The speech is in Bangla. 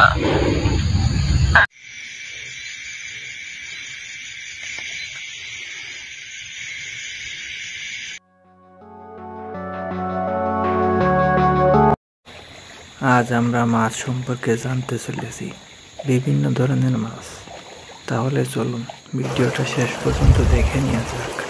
আজ আমরা মাছ সম্পর্কে জানতে চলেছি। বিভিন্ন ধরনের মাছ। তাহলে চলুন, ভিডিওটা শেষ পর্যন্ত দেখে নিয়ে যাক।